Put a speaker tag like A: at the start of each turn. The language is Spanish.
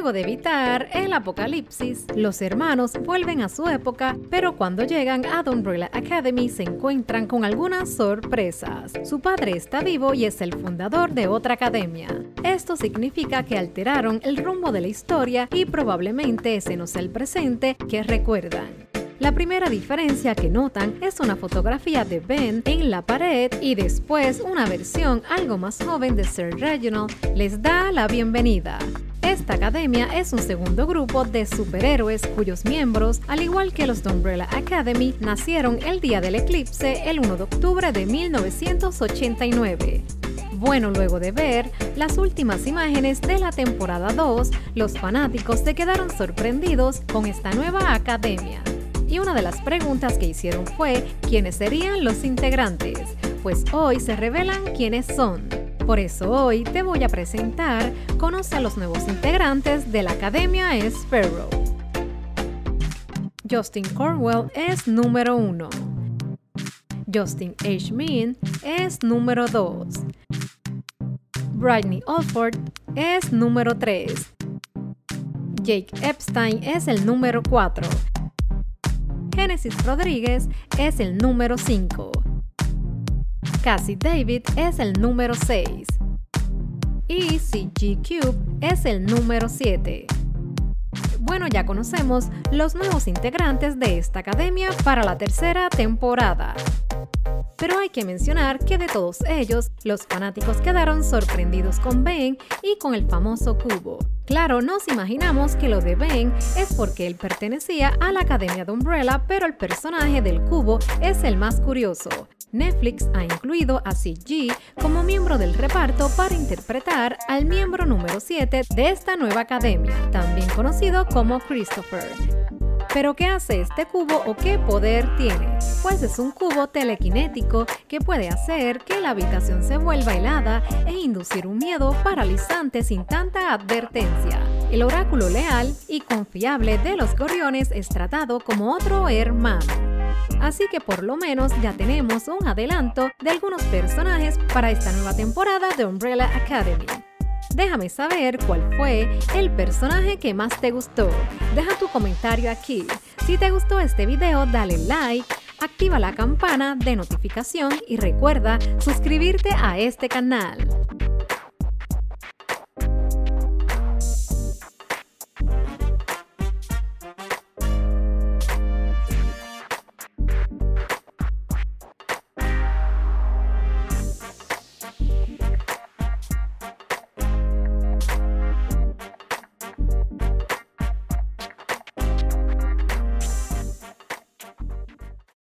A: Luego de evitar el apocalipsis, los hermanos vuelven a su época, pero cuando llegan a The Academy se encuentran con algunas sorpresas. Su padre está vivo y es el fundador de otra academia. Esto significa que alteraron el rumbo de la historia y probablemente ese no el presente que recuerdan. La primera diferencia que notan es una fotografía de Ben en la pared y después una versión algo más joven de Sir Reginald les da la bienvenida. Esta academia es un segundo grupo de superhéroes cuyos miembros, al igual que los de Umbrella Academy, nacieron el día del eclipse el 1 de octubre de 1989. Bueno, luego de ver las últimas imágenes de la temporada 2, los fanáticos se quedaron sorprendidos con esta nueva academia. Y una de las preguntas que hicieron fue quiénes serían los integrantes, pues hoy se revelan quiénes son. Por eso hoy te voy a presentar, conoce a los nuevos integrantes de la Academia Sparrow. Justin Cornwell es número 1. Justin H. Min es número 2. Britney Alford es número 3. Jake Epstein es el número 4 Genesis Rodríguez es el número 5. Cassie David es el número 6. Y CG Cube es el número 7. Bueno, ya conocemos los nuevos integrantes de esta academia para la tercera temporada. Pero hay que mencionar que de todos ellos, los fanáticos quedaron sorprendidos con Ben y con el famoso cubo. Claro, nos imaginamos que lo de Ben es porque él pertenecía a la Academia de Umbrella, pero el personaje del cubo es el más curioso. Netflix ha incluido a CG como miembro del reparto para interpretar al miembro número 7 de esta nueva academia, también conocido como Christopher. Pero ¿qué hace este cubo o qué poder tiene? Pues es un cubo telequinético que puede hacer que la habitación se vuelva helada e inducir un miedo paralizante sin tanta advertencia. El oráculo leal y confiable de los gorriones es tratado como otro hermano. Así que por lo menos ya tenemos un adelanto de algunos personajes para esta nueva temporada de Umbrella Academy. Déjame saber cuál fue el personaje que más te gustó. Deja tu comentario aquí. Si te gustó este video, dale like, activa la campana de notificación y recuerda suscribirte a este canal.